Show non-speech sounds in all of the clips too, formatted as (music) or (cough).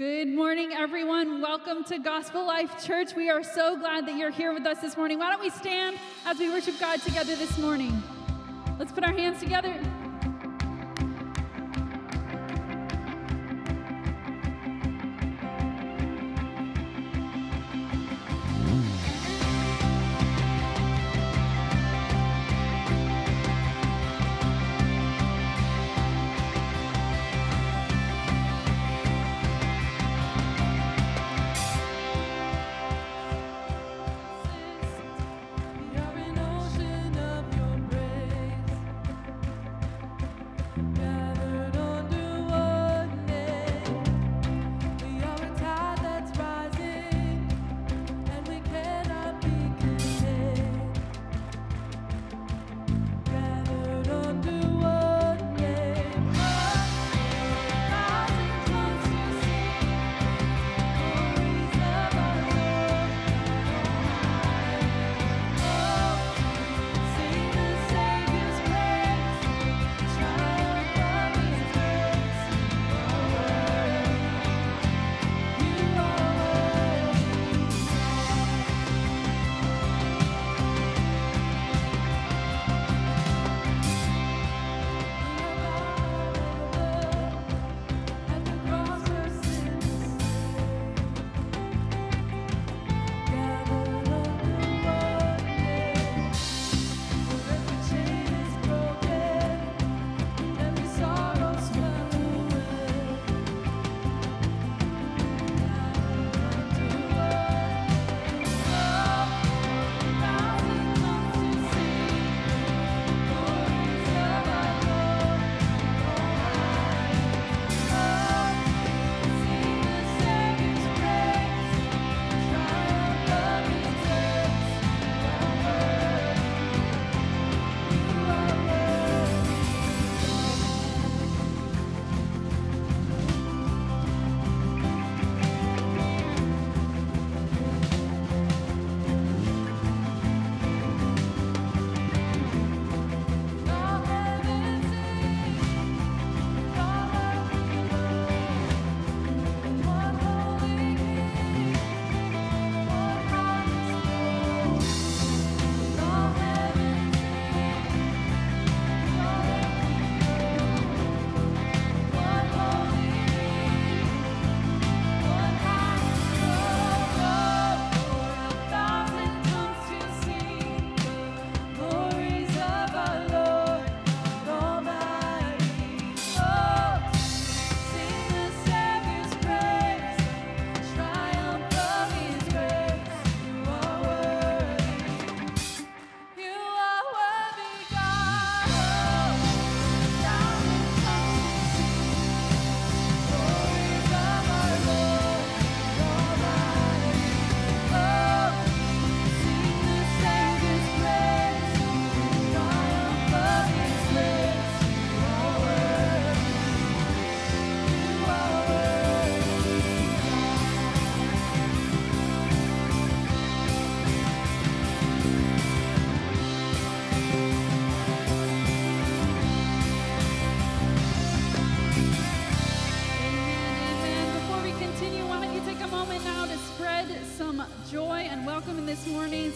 Good morning, everyone. Welcome to Gospelife Church. We are so glad that you're here with us this morning. Why don't we stand as we worship God together this morning? Let's put our hands together.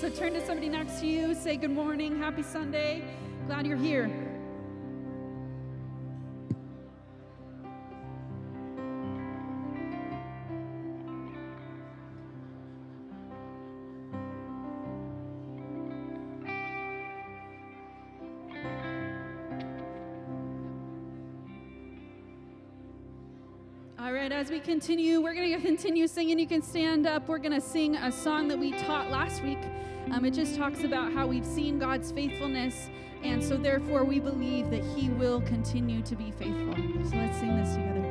So turn to somebody next to you, say good morning, happy Sunday. Glad you're here. All right, as we continue, we're going to continue singing. You can stand up. We're going to sing a song that we taught last week. Um, it just talks about how we've seen God's faithfulness, and so therefore we believe that He will continue to be faithful. So let's sing this together.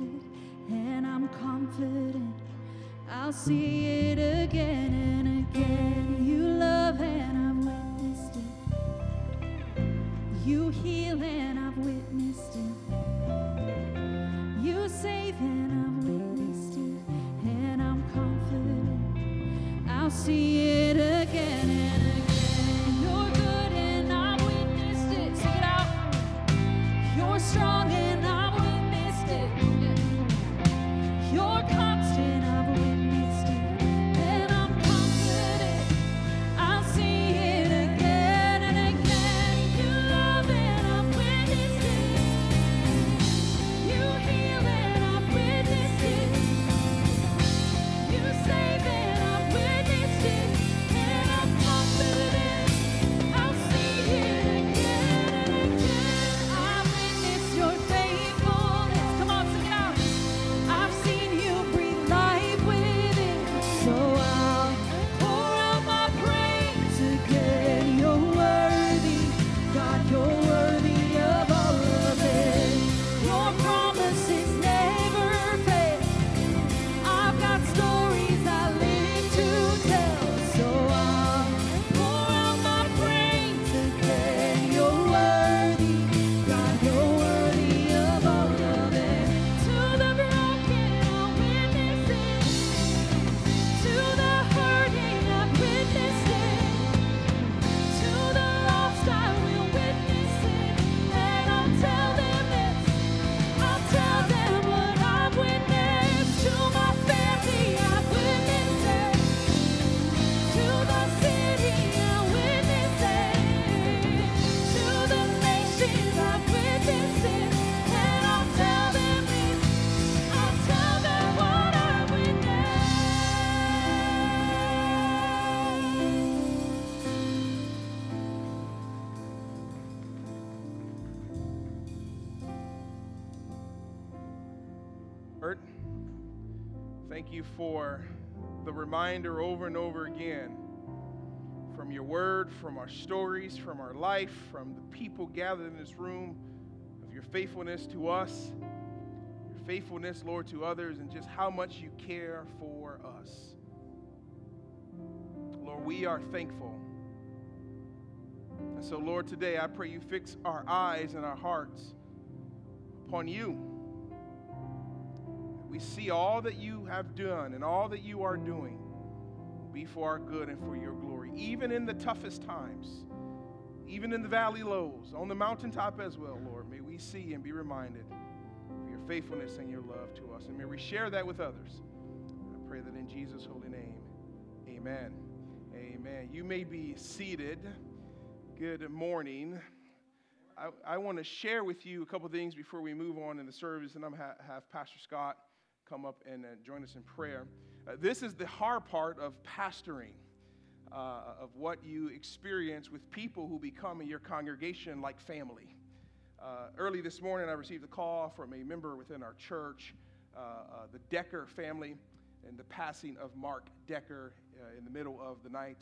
It, and I'm confident I'll see it again and again. You love, and I've witnessed it. You heal, and I've witnessed it. For the reminder over and over again from your word, from our stories, from our life, from the people gathered in this room of your faithfulness to us, your faithfulness, Lord, to others, and just how much you care for us. Lord, we are thankful. And so, Lord, today I pray you fix our eyes and our hearts upon you we see all that you have done and all that you are doing be for our good and for your glory, even in the toughest times, even in the valley lows, on the mountaintop as well, Lord. May we see and be reminded of your faithfulness and your love to us. And may we share that with others. I pray that in Jesus' holy name, amen. Amen. You may be seated. Good morning. I, I want to share with you a couple things before we move on in the service, and I'm to have Pastor Scott come up and uh, join us in prayer. Uh, this is the hard part of pastoring, uh, of what you experience with people who become in your congregation like family. Uh, early this morning, I received a call from a member within our church, uh, the Decker family, and the passing of Mark Decker in the middle of the night.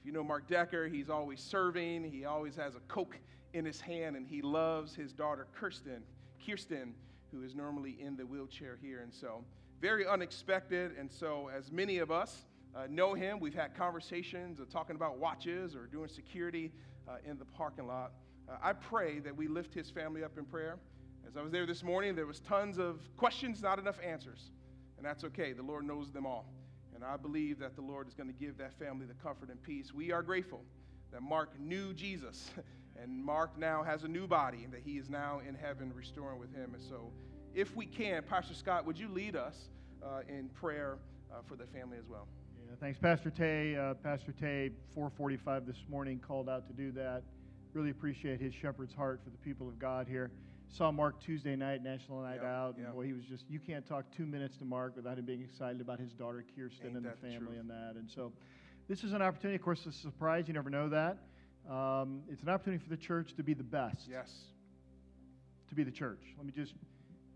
If you know Mark Decker, he's always serving, he always has a Coke in his hand, and he loves his daughter, Kirsten. Kirsten, who is normally in the wheelchair here. And so, very unexpected. And so, as many of us uh, know him, we've had conversations of talking about watches or doing security uh, in the parking lot. Uh, I pray that we lift his family up in prayer. As I was there this morning, there was tons of questions, not enough answers. And that's okay. The Lord knows them all. And I believe that the Lord is going to give that family the comfort and peace. We are grateful that Mark knew Jesus. And Mark now has a new body and that he is now in heaven restoring with him. And so, if we can, Pastor Scott, would you lead us uh, in prayer uh, for the family as well? Yeah, thanks, Pastor Tay. Uh, Pastor Tay, 445 this morning, called out to do that. Really appreciate his shepherd's heart for the people of God here. Saw Mark Tuesday night, National Night Yeah, Out, and yeah. boy, he was just, you can't talk two minutes to Mark without him being excited about his daughter Kirsten Ain't and the that the family and that. And so, this is an opportunity, of course, it's a surprise, you never know that. Um, it's an opportunity for the church to be the best Yes. to be the church. Let me just,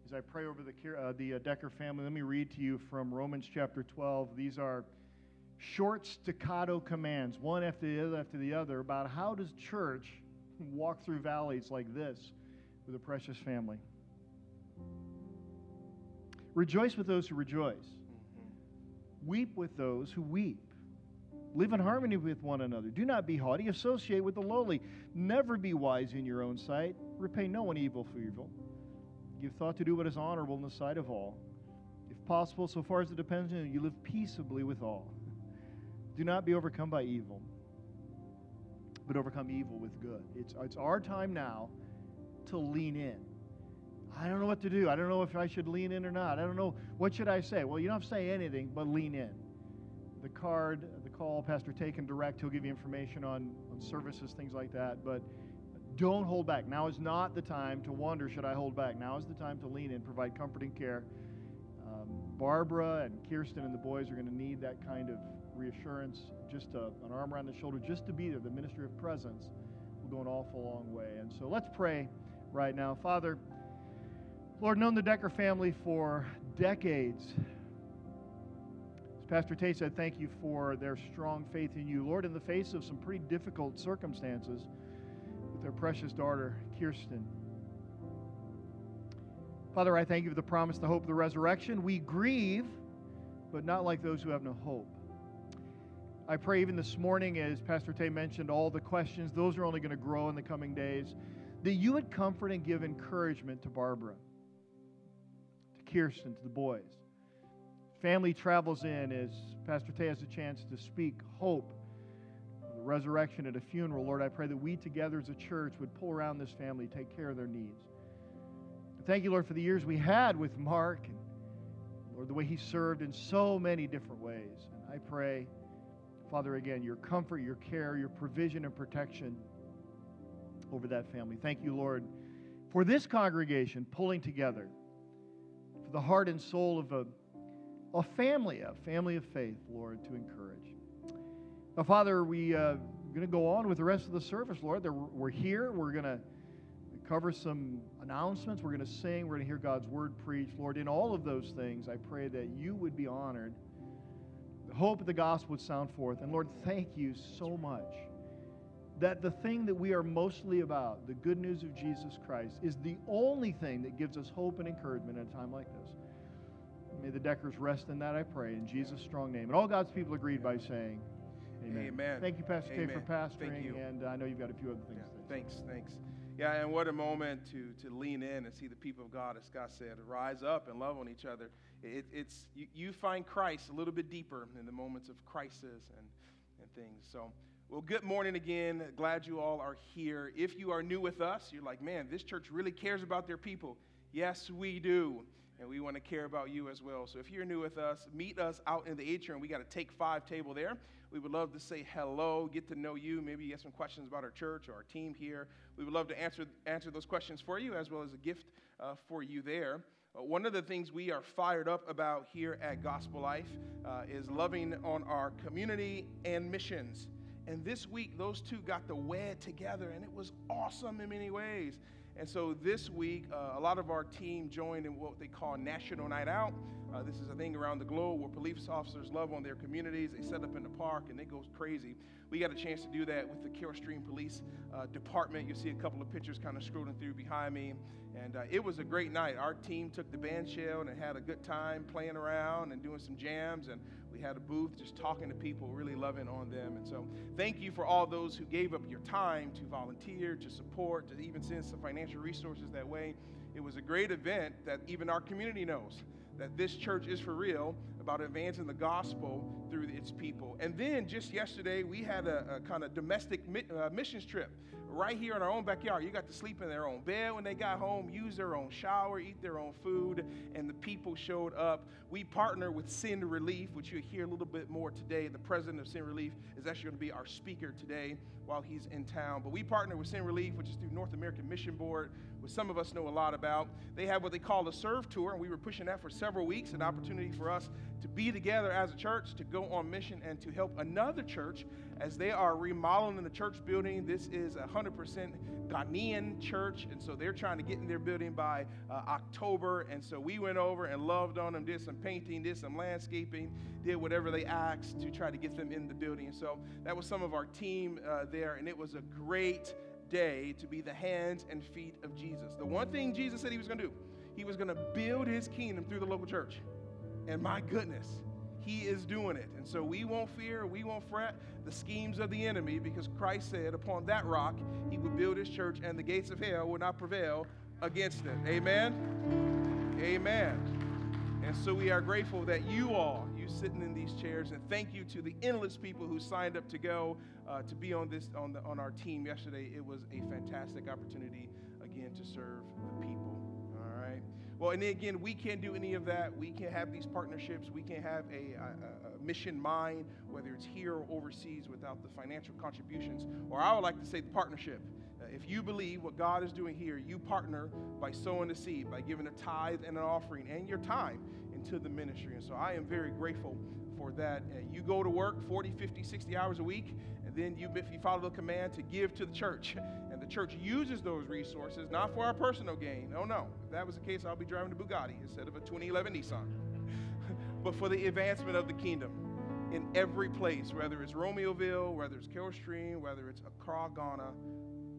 as I pray over the, uh, the uh, Decker family, let me read to you from Romans chapter 12. These are short staccato commands, one after the other after the other, about how does church walk through valleys like this with a precious family. Rejoice with those who rejoice. Weep with those who weep. Live in harmony with one another. Do not be haughty. Associate with the lowly. Never be wise in your own sight. Repay no one evil for evil. Give thought to do what is honorable in the sight of all. If possible, so far as it depends on you, you live peaceably with all. Do not be overcome by evil, but overcome evil with good. It's, it's our time now to lean in. I don't know what to do. I don't know if I should lean in or not. I don't know. What should I say? Well, you don't have to say anything, but lean in. The card, call, Pastor Take and direct. He'll give you information on, on services, things like that. But don't hold back. Now is not the time to wonder, should I hold back? Now is the time to lean in, provide comforting care. Um, Barbara and Kirsten and the boys are going to need that kind of reassurance, just a, an arm around the shoulder, just to be there. The ministry of presence will go an awful long way. And so let's pray right now. Father, Lord, known the Decker family for decades. As Pastor Tate said, thank you for their strong faith in you. Lord, in the face of some pretty difficult circumstances with their precious daughter, Kirsten. Father, I thank you for the promise, the hope the resurrection. We grieve, but not like those who have no hope. I pray even this morning, as Pastor Tay mentioned, all the questions, those are only going to grow in the coming days, that you would comfort and give encouragement to Barbara. To Kirsten, to the boys. Family travels in as Pastor Tay has a chance to speak hope, the resurrection at a funeral. Lord, I pray that we together as a church would pull around this family, take care of their needs. Thank you, Lord, for the years we had with Mark and Lord, the way he served in so many different ways. And I pray, Father, again, your comfort, your care, your provision and protection over that family. Thank you, Lord, for this congregation pulling together for the heart and soul of a, a family, a family of faith, Lord, to encourage. Now, Father, we uh, going to go on with the rest of the service, Lord. We're here. We're going to cover some announcements. We're going to sing. We're going to hear God's word preached. Lord, in all of those things, I pray that you would be honored. The hope of the gospel would sound forth. And Lord, thank you so much that the thing that we are mostly about, the good news of Jesus Christ, is the only thing that gives us hope and encouragement at a time like this. May the Deckers rest in that, I pray, in Jesus' strong name. And all God's people agreed by saying, Amen. Amen. Thank you, Pastor Amen. Kay, for pastoring. You. And I know you've got a few other things yeah, to say. Thanks, thanks. Yeah, and what a moment to, to lean in and see the people of God, as Scott said, rise up and love on each other. It, it's you, you find Christ a little bit deeper in the moments of crisis and, and things. So well, good morning again. Glad you all are here. If you are new with us, you're like, man, this church really cares about their people. Yes, we do. And we want to care about you as well. So if you're new with us, meet us out in the atrium. We got a take five table there. We would love to say hello, get to know you. Maybe you have some questions about our church or our team here. We would love to answer, answer those questions for you, as well as a gift uh, for you there. Uh, one of the things we are fired up about here at Gospelife uh, is loving on our community and missions. And this week, those two got to wed together, and it was awesome in many ways. And so this week, uh, a lot of our team joined in what they call National Night Out. Uh, this is a thing around the globe where police officers love on their communities. They set up in the park and they go crazy. We got a chance to do that with the Carol Stream Police uh, Department. You'll see a couple of pictures kind of scrolling through behind me. And uh, it was a great night. Our team took the band shell and had a good time playing around and doing some jams. And we had a booth just talking to people, really loving on them. And so, thank you for all those who gave up your time to volunteer, to support, to even send some financial resources that way. It was a great event that even our community knows that this church is for real about advancing the gospel through its people. And then just yesterday, we had a, a kind of domestic mi- uh, missions trip right here in our own backyard. You got to sleep in their own bed when they got home, use their own shower, eat their own food, and the people showed up. We partner with Send Relief, which you'll hear a little bit more today. The president of Send Relief is actually going to be our speaker today while he's in town. But we partner with Send Relief, which is through North American Mission Board, which some of us know a lot about. They have what they call a serve tour, and we were pushing that for several weeks, an opportunity for us to be together as a church, to go on mission, and to help another church as they are remodeling the church building. This is a 100% Ghanaian church, and so they're trying to get in their building by uh, October. And so we went over and loved on them, did some painting, did some landscaping, did whatever they asked to try to get them in the building. And so that was some of our team uh, there, and it was a great day to be the hands and feet of Jesus. The one thing Jesus said he was going to do he was going to build his kingdom through the local church. And my goodness, he is doing it. And so we won't fear, we won't fret the schemes of the enemy because Christ said, upon that rock, he would build his church and the gates of hell would not prevail against it. Amen? Amen. And so we are grateful that you all, you sitting in these chairs, and thank you to the endless people who signed up to go uh, to be on this on the on our team yesterday. It was a fantastic opportunity again to serve the people. Well, and then again, we can't do any of that. We can't have these partnerships. We can't have a, a, a mission mind, whether it's here or overseas, without the financial contributions, or I would like to say the partnership. Uh, if you believe what God is doing here, you partner by sowing the seed, by giving a tithe and an offering and your time into the ministry. And so I am very grateful for that. Uh, you go to work 40, 50, 60 hours a week, and then you, if you follow the command to give to the church, church uses those resources not for our personal gain. Oh no, if that was the case, I'll be driving a Bugatti instead of a 2011 Nissan, (laughs) but for the advancement of the kingdom in every place, whether it's Romeoville, whether it's Carol Stream, whether it's Accra, Ghana,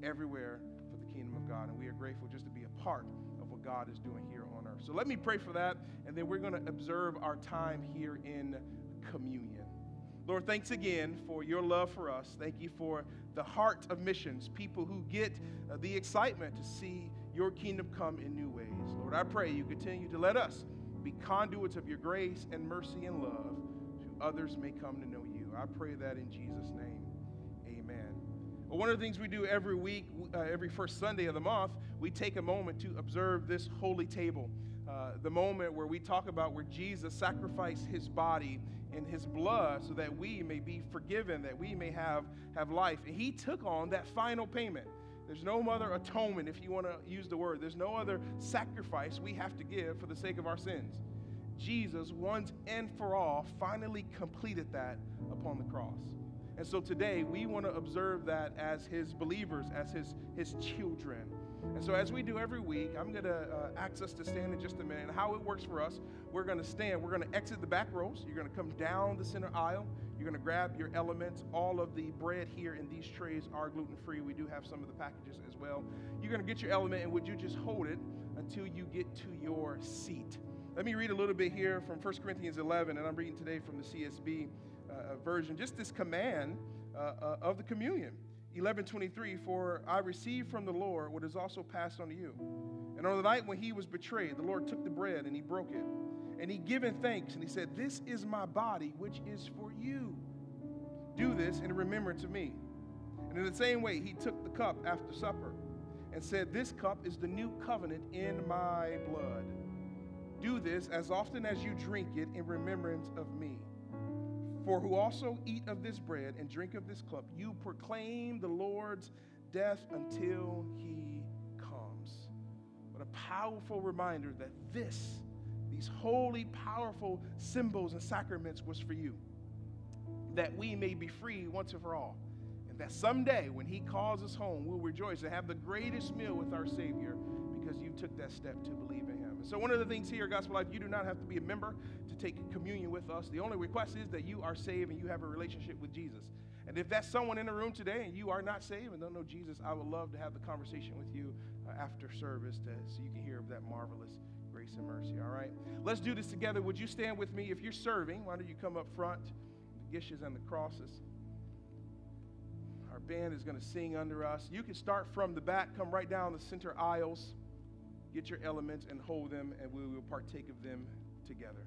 everywhere for the kingdom of God. And we are grateful just to be a part of what God is doing here on earth. So let me pray for that, and then we're going to observe our time here in communion. Lord, thanks again for your love for us. Thank you for the heart of missions, people who get uh, the excitement to see your kingdom come in new ways. Lord, I pray you continue to let us be conduits of your grace and mercy and love to others may come to know you. I pray that in Jesus' name. Amen. Well, one of the things we do every week, uh, every first Sunday of the month, we take a moment to observe this holy table. Uh, the moment where we talk about where Jesus sacrificed his body and his blood so that we may be forgiven, that we may have, have life. And he took on that final payment. There's no other atonement, if you want to use the word. There's no other sacrifice we have to give for the sake of our sins. Jesus, once and for all, finally completed that upon the cross. And so today we want to observe that as his believers, as his, his children. And so, as we do every week, I'm going to uh, ask us to stand in just a minute. And how it works for us, we're going to stand. We're going to exit the back rows. You're going to come down the center aisle. You're going to grab your elements. All of the bread here in these trays are gluten free. We do have some of the packages as well. You're going to get your element, and would you just hold it until you get to your seat? Let me read a little bit here from 1 Corinthians 11, and I'm reading today from the CSB uh, version. Just this command uh, uh, of the communion. 11:23 For I received from the Lord what is also passed on to you. And on the night when he was betrayed, the Lord took the bread and he broke it. And he given thanks and he said, "This is my body which is for you. Do this in remembrance of me." And in the same way, he took the cup after supper and said, "This cup is the new covenant in my blood. Do this as often as you drink it in remembrance of me." For who also eat of this bread and drink of this cup, you proclaim the Lord's death until he comes. What a powerful reminder that this, these holy, powerful symbols and sacraments, was for you. That we may be free once and for all. And that someday, when he calls us home, we'll rejoice and have the greatest meal with our Savior because you took that step to believe in. So, one of the things here, Gospelife, you do not have to be a member to take communion with us. The only request is that you are saved and you have a relationship with Jesus. And if that's someone in the room today and you are not saved and don't know Jesus, I would love to have the conversation with you uh, after service to, so you can hear of that marvelous grace and mercy. All right? Let's do this together. Would you stand with me? If you're serving, why don't you come up front? The gishes and the crosses. Our band is going to sing under us. You can start from the back, come right down the center aisles, get your elements and hold them, and we will partake of them together.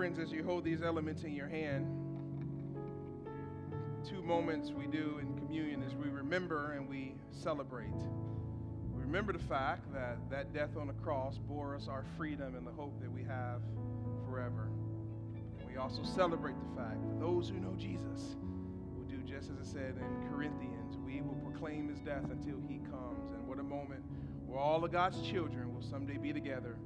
Friends, as you hold these elements in your hand, two moments we do in communion is we remember and we celebrate. We remember the fact that that death on the cross bore us our freedom and the hope that we have forever. And we also celebrate the fact that those who know Jesus will do just as it said in Corinthians, we will proclaim his death until he comes. And what a moment where all of God's children will someday be together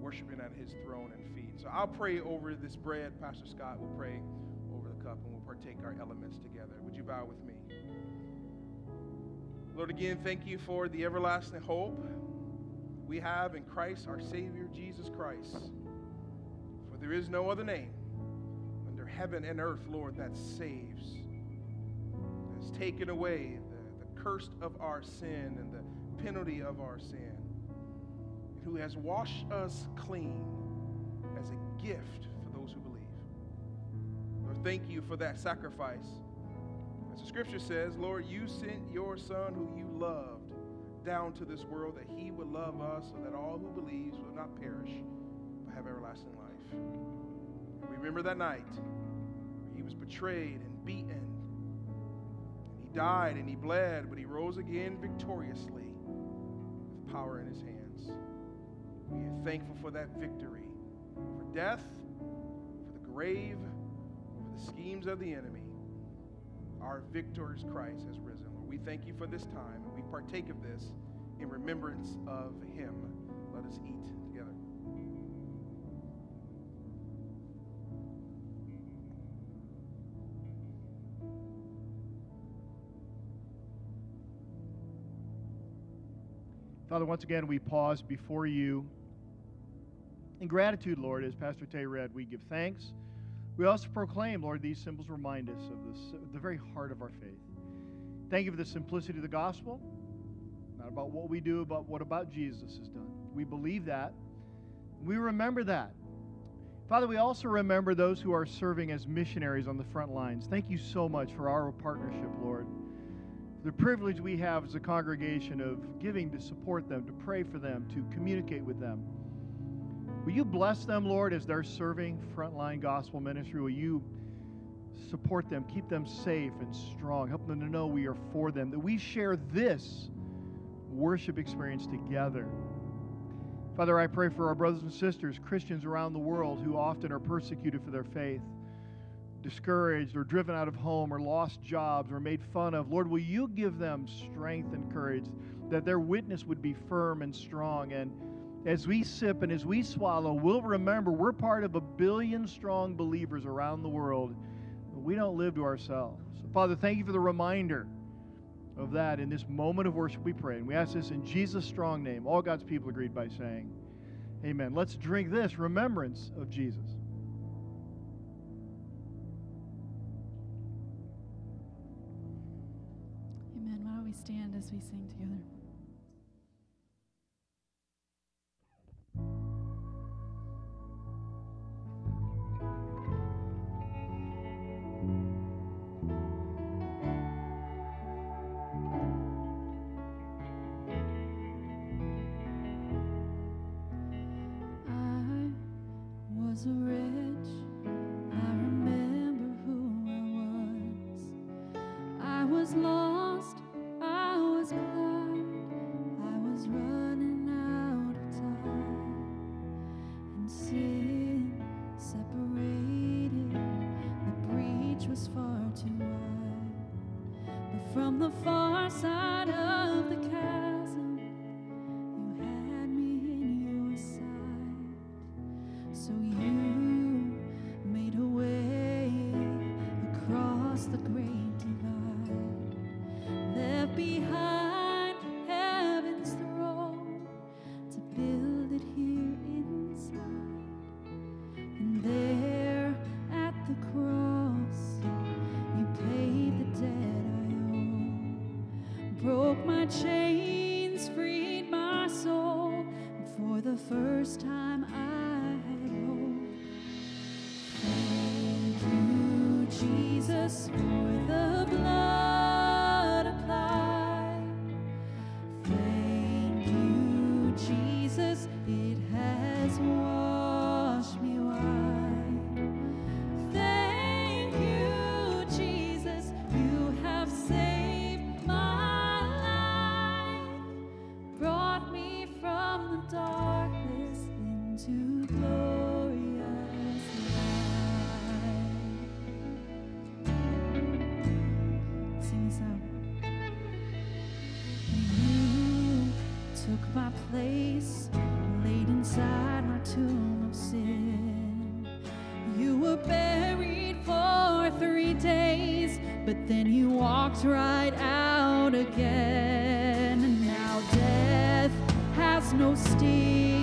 worshiping at his throne and feet. So I'll pray over this bread. Pastor Scott will pray over the cup, and we'll partake our elements together. Would you bow with me? Lord, again, thank you for the everlasting hope we have in Christ, our Savior, Jesus Christ. For there is no other name under heaven and earth, Lord, that saves, has taken away the, the curse of our sin and the penalty of our sin, who has washed us clean gift for those who believe. Lord, thank you for that sacrifice. As the scripture says, Lord, you sent your son who you loved down to this world that he would love us so that all who believes will not perish but have everlasting life. We remember that night where he was betrayed and beaten. And he died and he bled, but he rose again victoriously with power in his hands. We are thankful for that victory death, for the grave, for the schemes of the enemy. Our victor's Christ has risen. Lord, we thank you for this time, and we partake of this in remembrance of him. Let us eat together. Father, once again, we pause before you in gratitude, Lord, as Pastor Tay read, we give thanks. We also proclaim, Lord, these symbols remind us of this, the very heart of our faith. Thank you for the simplicity of the gospel. Not about what we do, but what about Jesus has done. We believe that. We remember that. Father, we also remember those who are serving as missionaries on the front lines. Thank you so much for our partnership, Lord. The privilege we have as a congregation of giving to support them, to pray for them, to communicate with them. Will you bless them, Lord, as they're serving frontline gospel ministry? Will you support them, keep them safe and strong, help them to know we are for them, that we share this worship experience together. Father, I pray for our brothers and sisters, Christians around the world who often are persecuted for their faith. discouraged or driven out of home or lost jobs or made fun of, Lord, will you give them strength and courage that their witness would be firm and strong? And as we sip and as we swallow, we'll remember we're part of a billion strong believers around the world. We don't live to ourselves. Father, thank you for the reminder of that in this moment of worship we pray. And we ask this in Jesus' strong name. All God's people agreed by saying, Amen. Let's drink this remembrance of Jesus. Amen. Why don't we stand as we sing together? us. But then he walked right out again. And now death has no sting.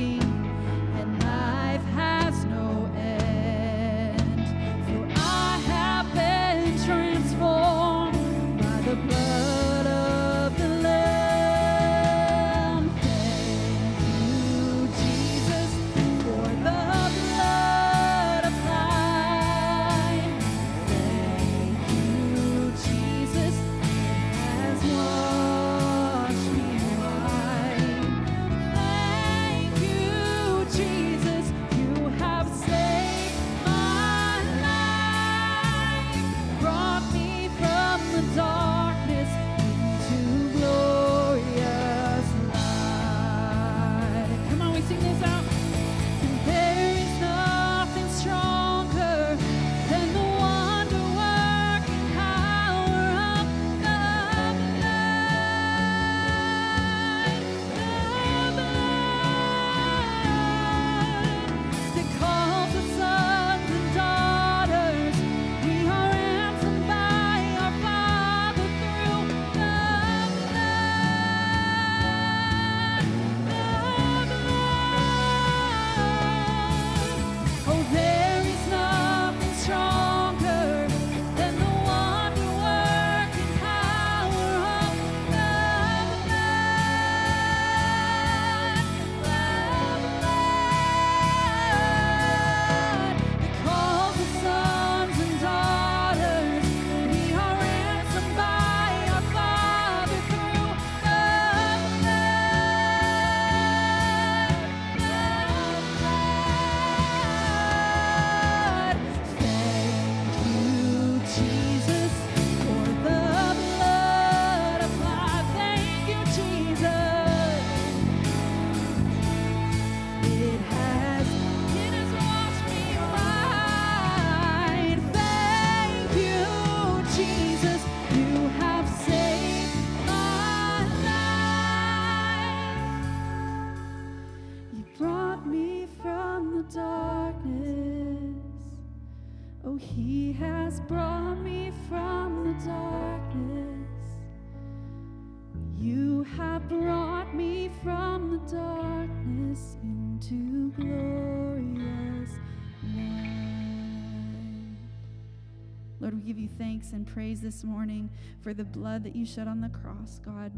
Thanks and praise this morning for the blood that you shed on the cross, God.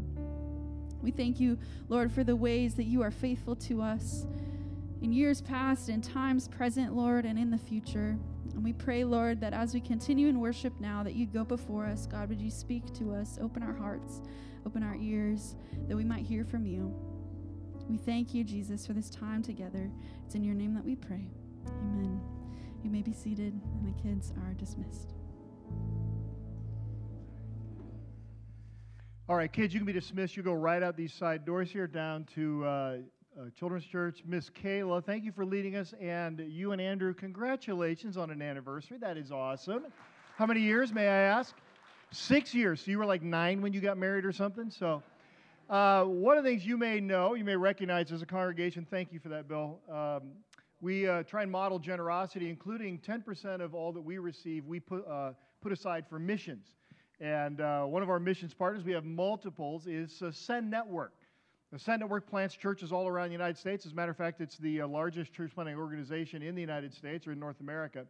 We thank you, Lord, for the ways that you are faithful to us in years past, in times present, Lord, and in the future. And we pray, Lord, that as we continue in worship now, that you go before us. God, would you speak to us, open our hearts, open our ears, that we might hear from you. We thank you, Jesus, for this time together. It's in your name that we pray. Amen. You may be seated, and the kids are dismissed. All right, kids, you can be dismissed. You go right out these side doors here down to uh, uh, Children's Church. Miss Kayla, thank you for leading us. And you and Andrew, congratulations on an anniversary. That is awesome. How many years, may I ask? Six years. So you were like nine when you got married or something? So, uh, one of the things you may know, you may recognize as a congregation, thank you for that, Bill. Um, we uh, try and model generosity, including 10% of all that we receive, we put, uh, put aside for missions. And uh, one of our missions partners, we have multiples, is Send Network. The Send Network plants churches all around the United States. As a matter of fact, it's the uh, largest church planting organization in the United States or in North America.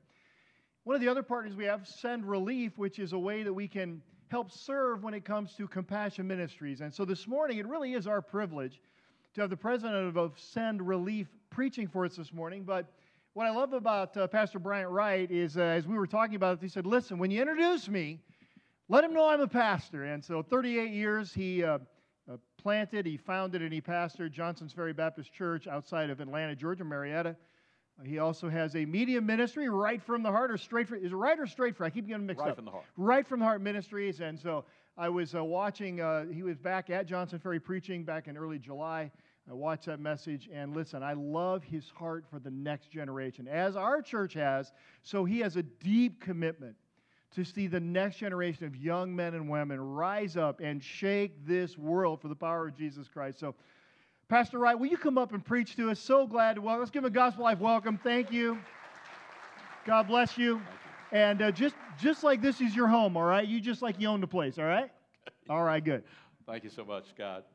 One of the other partners we have, Send Relief, which is a way that we can help serve when it comes to compassion ministries. And so this morning, it really is our privilege to have the president of Send Relief preaching for us this morning. But what I love about uh, Pastor Bryant Wright is, uh, as we were talking about it, he said, Listen, when you introduce me, let him know I'm a pastor. And so 38 years he uh, uh, planted, he founded, and he pastored Johnson's Ferry Baptist Church outside of Atlanta, Georgia, Marietta. Uh, he also has a media ministry, Right from the Heart, or Straight from, is it Right or Straight from? I keep getting mixed right up. from the heart. Right from the Heart Ministries. And so I was uh, watching, uh, he was back at Johnson Ferry preaching back in early July. I watched that message, and listen, I love his heart for the next generation, as our church has. So he has a deep commitment to see the next generation of young men and women rise up and shake this world for the power of Jesus Christ. So, Pastor Wright, will you come up and preach to us? So glad to welcome. Let's give him a Gospelife welcome. Thank you. God bless you. And uh, just just like this is your home, all right? You just like you own the place, all right? All right, good. Thank you so much, Scott.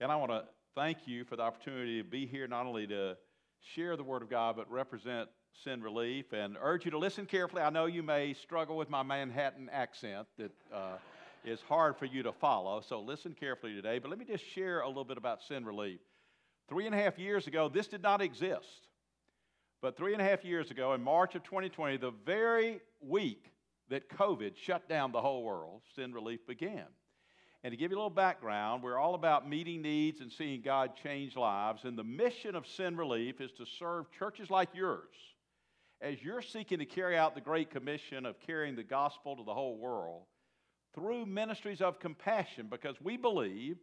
And I want to thank you for the opportunity to be here, not only to share the Word of God, but represent Send Relief and urge you to listen carefully. I know you may struggle with my Manhattan accent that uh, is hard for you to follow, so listen carefully today. But let me just share a little bit about Send Relief. Three and a half years ago, this did not exist. But three and a half years ago, in March of 2020, the very week that COVID shut down the whole world, Send Relief began. And to give you a little background, we're all about meeting needs and seeing God change lives. And the mission of Send Relief is to serve churches like yours as you're seeking to carry out the Great Commission of carrying the gospel to the whole world through ministries of compassion, because we believe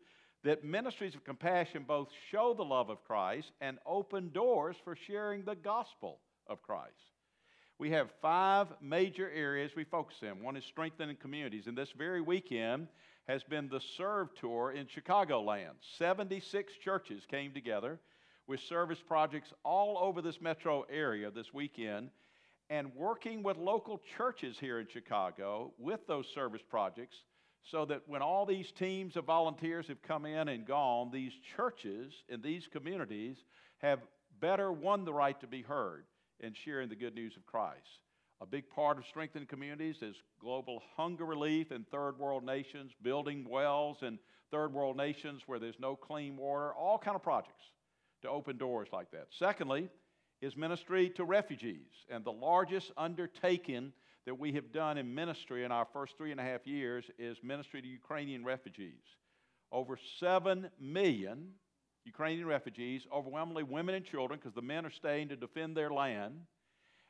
that ministries of compassion both show the love of Christ and open doors for sharing the gospel of Christ. We have five major areas we focus in. One is strengthening communities, and this very weekend has been the Serve Tour in Chicagoland. 76 churches came together with service projects all over this metro area this weekend and working with local churches here in Chicago with those service projects so that when all these teams of volunteers have come in and gone, these churches in these communities have better won the right to be heard in sharing the good news of Christ. A big part of strengthening communities is global hunger relief in third world nations, building wells in third world nations where there's no clean water, all kind of projects to open doors like that. Secondly, is ministry to refugees. And the largest undertaking that we have done in ministry in our first three and a half years is ministry to Ukrainian refugees. Over 7 million Ukrainian refugees, overwhelmingly women and children, because the men are staying to defend their land,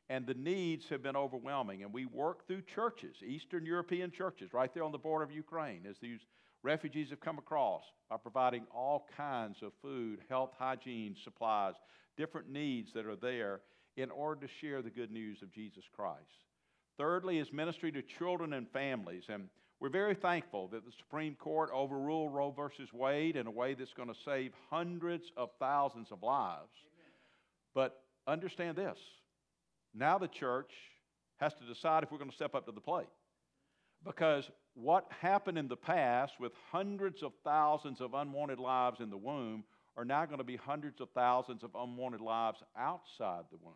and the needs have been overwhelming. And we work through churches, Eastern European churches, right there on the border of Ukraine, as these refugees have come across by providing all kinds of food, health, hygiene, supplies, different needs that are there in order to share the good news of Jesus Christ. Thirdly, is ministry to children and families. And we're very thankful that the Supreme Court overruled Roe versus Wade in a way that's going to save hundreds of thousands of lives. But understand this now the church has to decide if we're going to step up to the plate. Because what happened in the past with hundreds of thousands of unwanted lives in the womb are now going to be hundreds of thousands of unwanted lives outside the womb.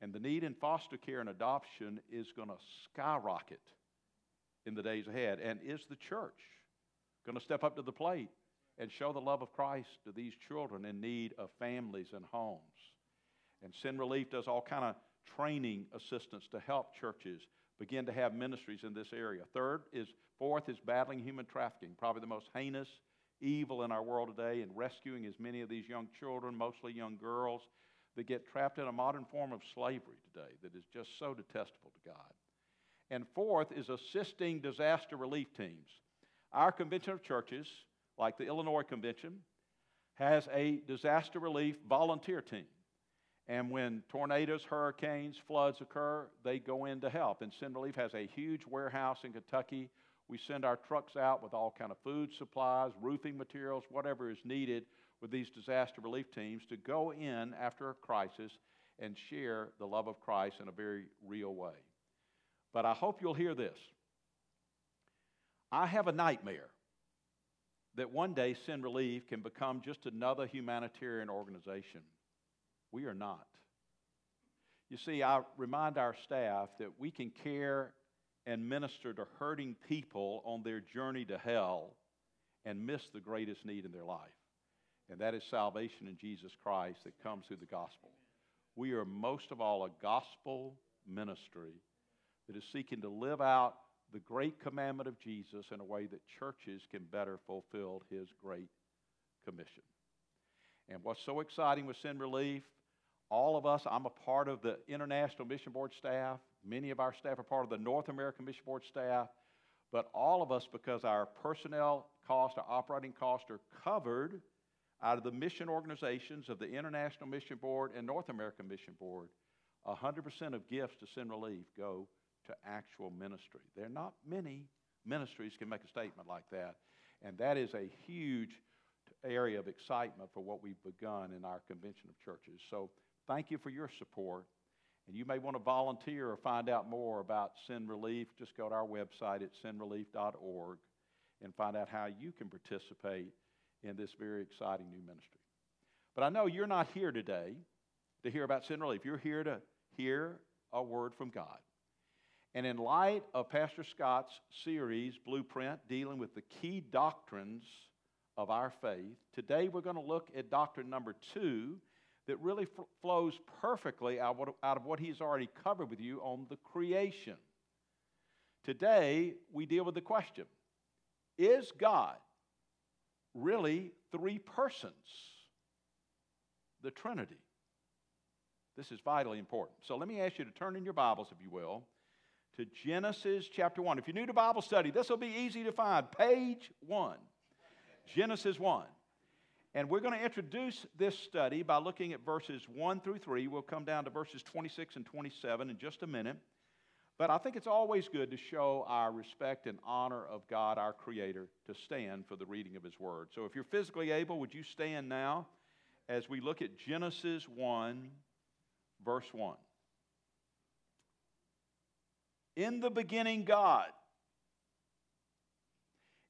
And the need in foster care and adoption is going to skyrocket in the days ahead. And is the church going to step up to the plate and show the love of Christ to these children in need of families and homes? And Send Relief does all kind of training assistance to help churches begin to have ministries in this area. Third is fourth is battling human trafficking, probably the most heinous evil in our world today, and rescuing as many of these young children, mostly young girls, that get trapped in a modern form of slavery today that is just so detestable to God. And fourth is assisting disaster relief teams. Our convention of churches, like the Illinois Convention, has a disaster relief volunteer team. And when tornadoes, hurricanes, floods occur, they go in to help. And Send Relief has a huge warehouse in Kentucky. We send our trucks out with all kind of food supplies, roofing materials, whatever is needed with these disaster relief teams to go in after a crisis and share the love of Christ in a very real way. But I hope you'll hear this. I have a nightmare that one day Send Relief can become just another humanitarian organization. We are not. You see, I remind our staff that we can care and minister to hurting people on their journey to hell and miss the greatest need in their life. And that is salvation in Jesus Christ that comes through the gospel. We are most of all a gospel ministry that is seeking to live out the great commandment of Jesus in a way that churches can better fulfill his great commission. And what's so exciting with Send Relief all of us, I'm a part of the International Mission Board staff. Many of our staff are part of the North American Mission Board staff. But all of us, because our personnel costs, our operating costs are covered out of the mission organizations of the International Mission Board and North American Mission Board, 100% of gifts to Send Relief go to actual ministry. There are not many ministries can make a statement like that. And that is a huge area of excitement for what we've begun in our convention of churches. So Thank you for your support. And you may want to volunteer or find out more about Send Relief. Just go to our website at sendrelief.org and find out how you can participate in this very exciting new ministry. But I know you're not here today to hear about Send Relief. You're here to hear a word from God. And in light of Pastor Scott's series, Blueprint, dealing with the key doctrines of our faith, today we're going to look at doctrine number two that really flows perfectly out of, what, out of what he's already covered with you on the creation. Today, we deal with the question Is God really three persons? The Trinity. This is vitally important. So let me ask you to turn in your Bibles, if you will, to Genesis chapter 1. If you're new to Bible study, this will be easy to find. Page 1. Genesis 1. And we're going to introduce this study by looking at verses 1 through 3. We'll come down to verses 26 and 27 in just a minute. But I think it's always good to show our respect and honor of God, our Creator, to stand for the reading of His Word. So if you're physically able, would you stand now as we look at Genesis 1, verse 1? In the beginning, God.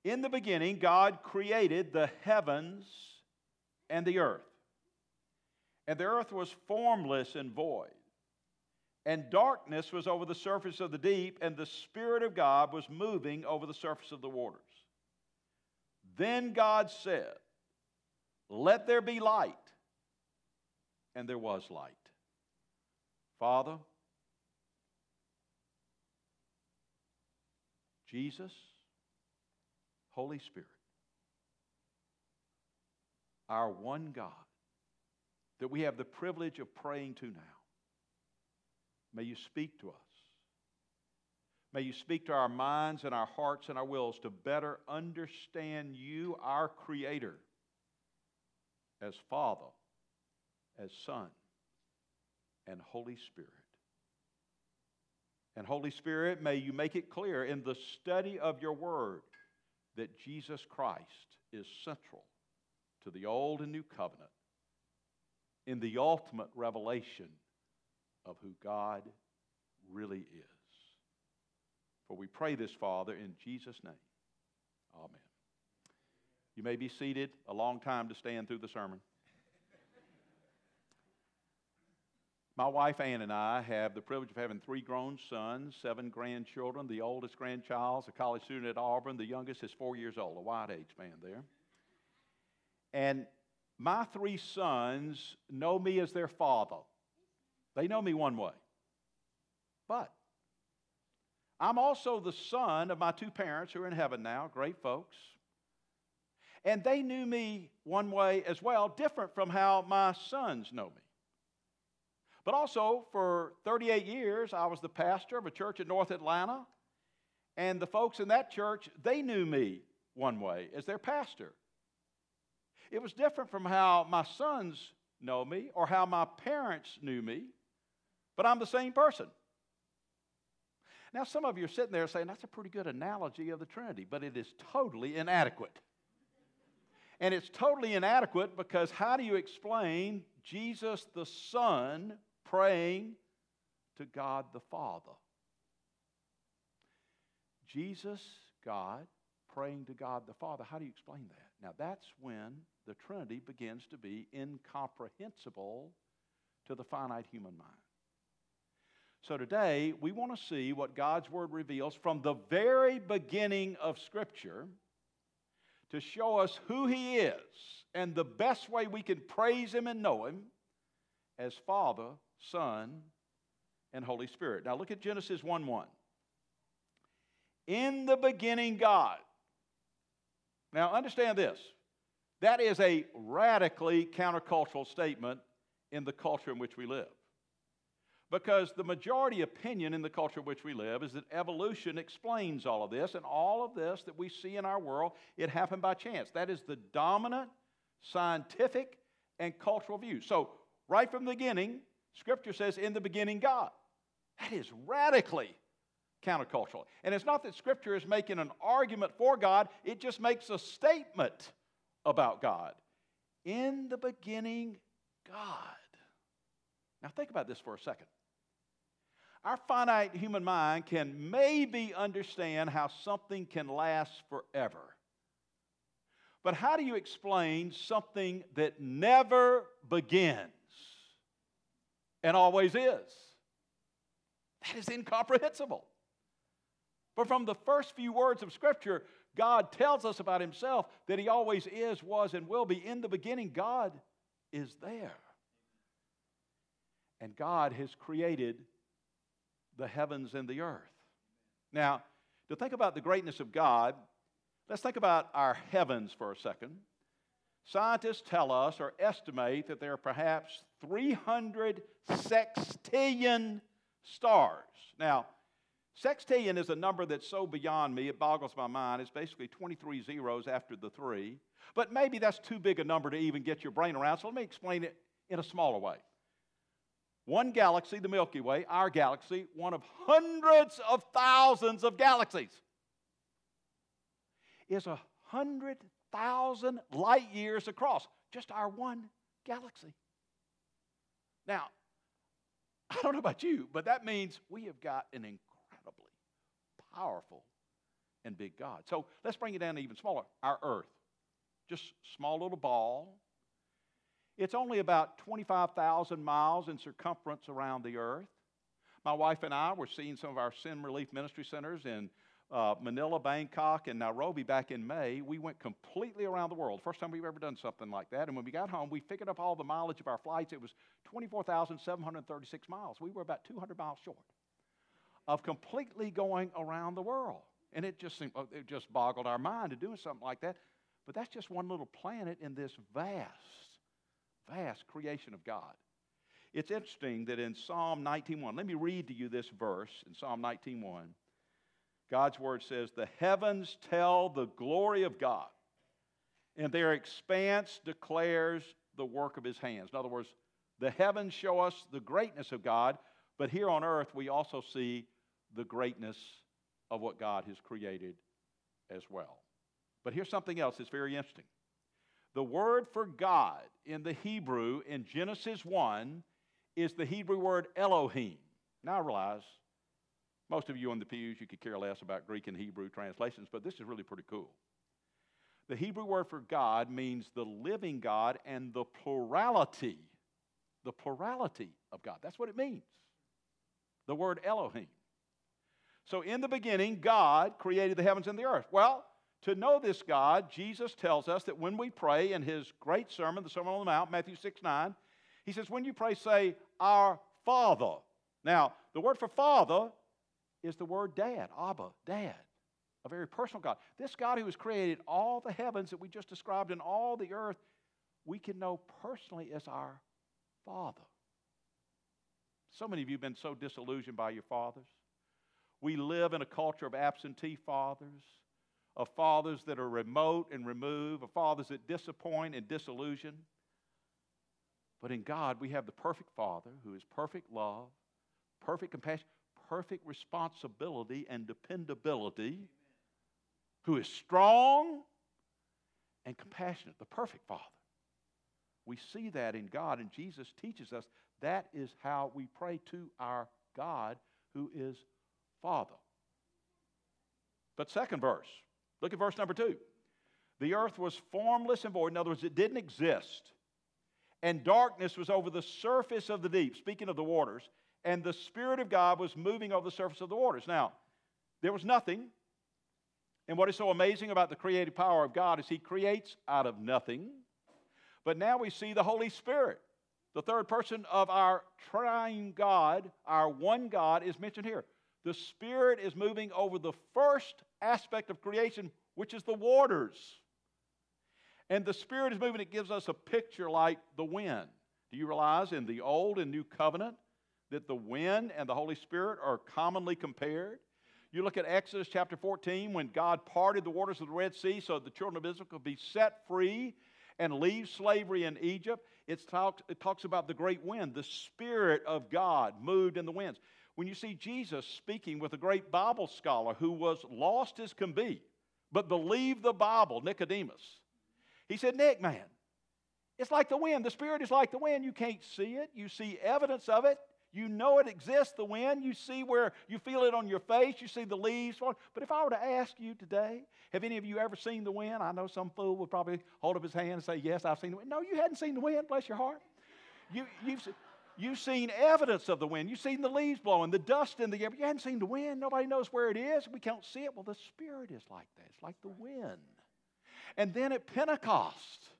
In the beginning, God created the heavens and the earth. And the earth was formless and void. And darkness was over the surface of the deep, and the Spirit of God was moving over the surface of the waters. Then God said, Let there be light. And there was light. Father, Jesus, Holy Spirit, our one God that we have the privilege of praying to now. May you speak to us. May you speak to our minds and our hearts and our wills to better understand you, our Creator, as Father, as Son, and Holy Spirit. And Holy Spirit, may you make it clear in the study of your word that Jesus Christ is central to the Old and New Covenant in the ultimate revelation of who God really is. For we pray this, Father, in Jesus' name. Amen. You may be seated. A long time to stand through the sermon. My wife Ann and I have the privilege of having three grown sons, seven grandchildren. The oldest grandchild is a college student at Auburn. The youngest is four years old, a wide age man there. And my three sons know me as their father. They know me one way. But I'm also the son of my two parents who are in heaven now, great folks. And they knew me one way as well, different from how my sons know me. But also, for 38 years, I was the pastor of a church in North Atlanta. And the folks in that church, they knew me one way as their pastor. It was different from how my sons know me or how my parents knew me, but I'm the same person. Now, some of you are sitting there saying, that's a pretty good analogy of the Trinity, but it is totally inadequate. And it's totally inadequate because how do you explain Jesus the Son praying to God the Father? Jesus, God, praying to God the Father. How do you explain that? Now, that's when the Trinity begins to be incomprehensible to the finite human mind. So, today, we want to see what God's Word reveals from the very beginning of Scripture to show us who He is and the best way we can praise Him and know Him as Father, Son, and Holy Spirit. Now, look at Genesis 1 1. In the beginning, God. Now, understand this. That is a radically countercultural statement in the culture in which we live. Because the majority opinion in the culture in which we live is that evolution explains all of this, and all of this that we see in our world, it happened by chance. That is the dominant scientific and cultural view. So, right from the beginning, Scripture says, in the beginning, God. That is radically countercultural. And it's not that Scripture is making an argument for God, it just makes a statement about God. In the beginning, God. Now, think about this for a second. Our finite human mind can maybe understand how something can last forever. But how do you explain something that never begins and always is? That is incomprehensible. But from the first few words of Scripture, God tells us about Himself that He always is, was, and will be. In the beginning, God is there. And God has created the heavens and the earth. Now, to think about the greatness of God, let's think about our heavens for a second. Scientists tell us or estimate that there are perhaps 300 sextillion stars. Now, sextillion is a number that's so beyond me, it boggles my mind. It's basically 23 zeros after the three. But maybe that's too big a number to even get your brain around, so let me explain it in a smaller way. One galaxy, the Milky Way, our galaxy, one of hundreds of thousands of galaxies, is a hundred thousand light years across. Just our one galaxy. Now, (laughs) I don't know about you, but that means we have got an incredibly powerful and big God. So let's bring it down even smaller. Our Earth, just small little ball it's only about 25,000 miles in circumference around the earth. My wife and I were seeing some of our Send Relief ministry centers in uh, Manila, Bangkok, and Nairobi back in May. We went completely around the world. First time we've ever done something like that. And when we got home, we figured up all the mileage of our flights. It was 24,736 miles. We were about 200 miles short of completely going around the world. And it just seemed, it just boggled our mind to doing something like that. But that's just one little planet in this vast vast creation of God. It's interesting that in Psalm 19:1, let me read to you this verse in Psalm 19:1. God's word says, "The heavens tell the glory of God, and their expanse declares the work of his hands." In other words, the heavens show us the greatness of God, but here on earth we also see the greatness of what God has created as well. But here's something else that's very interesting. The word for God in the Hebrew in Genesis 1 is the Hebrew word Elohim. Now I realize Most of you on the pews, you could care less about Greek and Hebrew translations, but this is really pretty cool. The Hebrew word for God means the living God and the plurality, the plurality of God. That's what it means. The word Elohim. So, in the beginning, God created the heavens and the earth. Well, to know this God, Jesus tells us that when we pray in his great sermon, the Sermon on the Mount, Matthew 6 9, he says, when you pray, say, Our Father. Now, the word for Father is the word dad, Abba, dad a very personal God. This God who has created all the heavens that we just described and all the earth, we can know personally as our Father. So many of you have been so disillusioned by your fathers. We live in a culture of absentee fathers, of fathers that are remote and removed, of fathers that disappoint and disillusion. But in God, we have the perfect Father who is perfect love, perfect compassion, perfect responsibility and dependability who is strong and compassionate, the perfect Father. We see that in God, and Jesus teaches us that is how we pray to our God who is Father. But, second verse, look at verse number two. The earth was formless and void. In other words, it didn't exist. And darkness was over the surface of the deep, speaking of the waters, and the Spirit of God was moving over the surface of the waters. Now, there was nothing, and what is so amazing about the creative power of God is He creates out of nothing. But now we see the Holy Spirit. The third person of our triune God, our one God, is mentioned here. The Spirit is moving over the first aspect of creation, which is the waters. And the Spirit is moving, it gives us a picture like the wind. Do you realize in the Old and New Covenant that the wind and the Holy Spirit are commonly compared? You look at Exodus chapter 14 when God parted the waters of the Red Sea so the children of Israel could be set free and leave slavery in Egypt. Talked, it talks about the great wind. The Spirit of God moved in the winds. When you see Jesus speaking with a great Bible scholar who was lost as can be, but believed the Bible, Nicodemus, he said, Nick, man, it's like the wind. The Spirit is like the wind. You can't see it, you see evidence of it. You know it exists, the wind. You see where you feel it on your face. You see the leaves. But if I were to ask you today, have any of you ever seen the wind? I know some fool would probably hold up his hand and say, Yes, I've seen the wind. No, you hadn't seen the wind, bless your heart. You, you've, you've seen evidence of the wind. You've seen the leaves blowing, the dust in the air, but you hadn't seen the wind. Nobody knows where it is. We can't see it. Well, the Spirit is like that. It's like the wind. And then at Pentecost,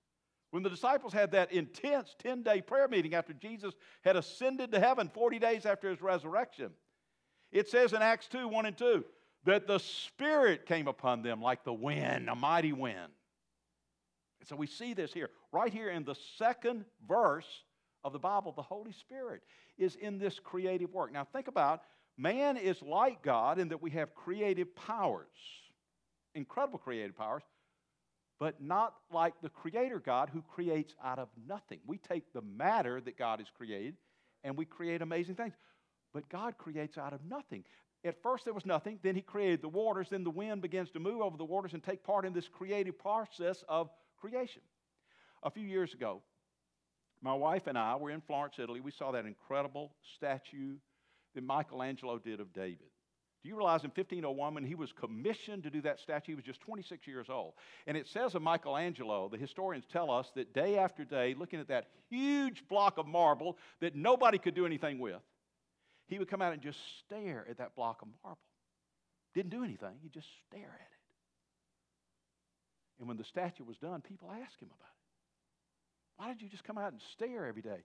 when the disciples had that intense 10 day prayer meeting after Jesus had ascended to heaven 40 days after his resurrection, it says in Acts 2 1 and 2 that the Spirit came upon them like the wind, a mighty wind. And so we see this here, right here in the second verse of the Bible. The Holy Spirit is in this creative work. Now, think about man is like God in that we have creative powers, incredible creative powers, but not like the Creator God who creates out of nothing. We take the matter that God has created and we create amazing things. But God creates out of nothing. At first, there was nothing. Then He created the waters. Then the wind begins to move over the waters and take part in this creative process of creation. A few years ago, my wife and I were in Florence, Italy. We saw that incredible statue that Michelangelo did of David. Do you realize in 1501, when he was commissioned to do that statue, he was just 26 years old? And it says of Michelangelo, the historians tell us that day after day, looking at that huge block of marble that nobody could do anything with, he would come out and just stare at that block of marble. Didn't do anything, he'd just stare at it. And when the statue was done, people asked him about it. Why did you just come out and stare every day?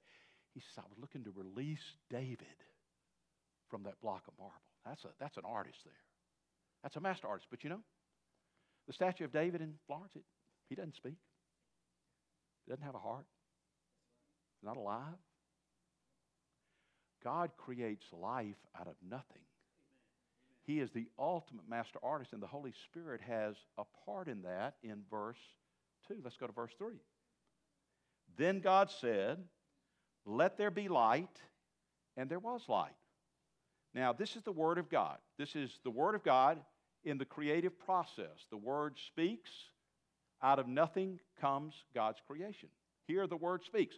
He says, I was looking to release David from that block of marble. That's, a, that's an artist there. That's a master artist. But you know, the statue of David in Florence, it, he doesn't speak. He doesn't have a heart. He's not alive. God creates life out of nothing. He is the ultimate master artist, and the Holy Spirit has a part in that in verse 2. Let's go to verse 3. Then God said, Let there be light, and there was light. Now, this is the Word of God. This is the Word of God in the creative process. The Word speaks. Out of nothing comes God's creation. Here, the Word speaks.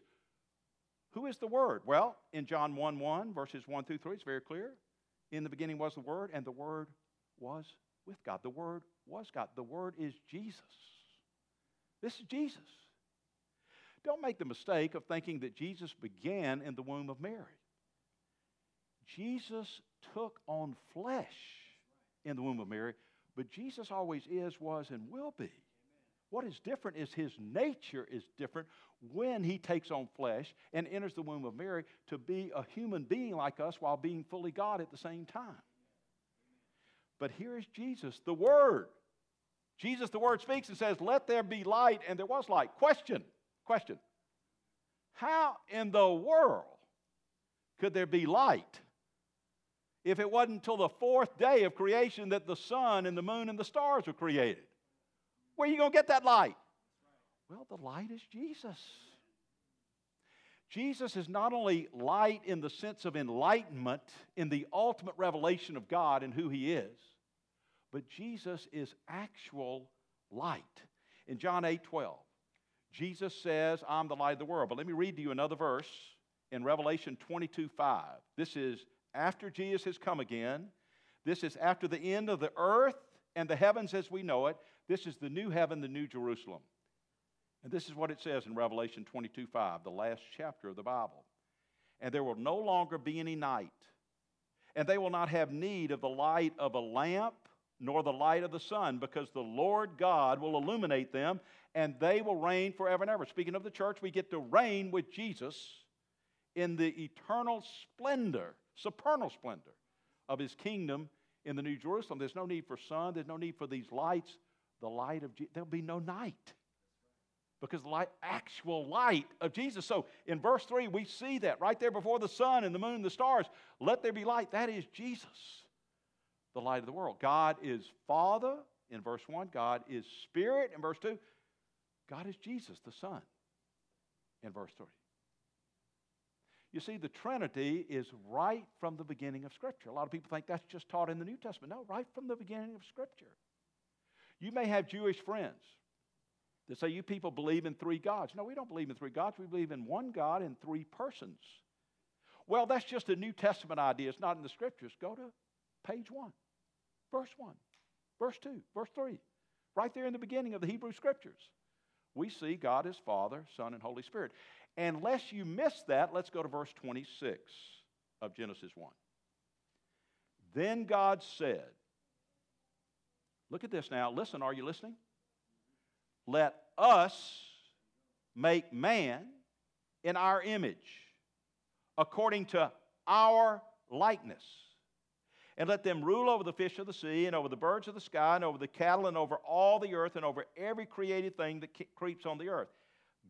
Who is the Word? Well, in John 1 1, verses 1 through 3, it's very clear. In the beginning was the Word, and the Word was with God. The Word was God. The Word is Jesus. This is Jesus. Don't make the mistake of thinking that Jesus began in the womb of Mary. Jesus took on flesh in the womb of Mary, but Jesus always is, was, and will be. What is different is his nature is different when he takes on flesh and enters the womb of Mary to be a human being like us while being fully God at the same time. But here is Jesus, the Word. Jesus, the Word, speaks and says, Let there be light, and there was light. Question, question. How in the world could there be light if it wasn't until the fourth day of creation that the sun and the moon and the stars were created? Where are you going to get that light? Well, the light is Jesus. Jesus is not only light in the sense of enlightenment, in the ultimate revelation of God and who He is, but Jesus is actual light. In John 8 12, Jesus says, I'm the light of the world. But let me read to you another verse in Revelation 22 5. This is after Jesus has come again. This is after the end of the earth and the heavens as we know it. This is the new heaven, the new Jerusalem. And this is what it says in Revelation 22 5, the last chapter of the Bible. And there will no longer be any night, and they will not have need of the light of a lamp nor the light of the sun, because the Lord God will illuminate them, and they will reign forever and ever. Speaking of the church, we get to reign with Jesus in the eternal splendor, supernal splendor of his kingdom in the New Jerusalem. There's no need for sun, there's no need for these lights. The light of Jesus, there'll be no night because the light, actual light of Jesus. So in verse 3, we see that right there before the sun and the moon and the stars. Let there be light. That is Jesus, the light of the world. God is Father in verse 1, God is Spirit in verse 2, God is Jesus, the Son, in verse 3. You see, the Trinity is right from the beginning of Scripture. A lot of people think that's just taught in the New Testament. No, right from the beginning of Scripture. You may have Jewish friends that say, You people believe in three gods. No, we don't believe in three gods. We believe in one God in three persons. Well, that's just a New Testament idea. It's not in the Scriptures. Go to page 1, verse 1, verse 2, verse 3. Right there in the beginning of the Hebrew Scriptures we see God as Father, Son, and Holy Spirit. Unless you miss that, let's go to verse 26 of Genesis 1. Then God said, Look at this now. Listen, are you listening? Let us make man in our image, according to our likeness and let them rule over the fish of the sea, and over the birds of the sky, and over the cattle, and over all the earth, and over every created thing that creeps on the earth.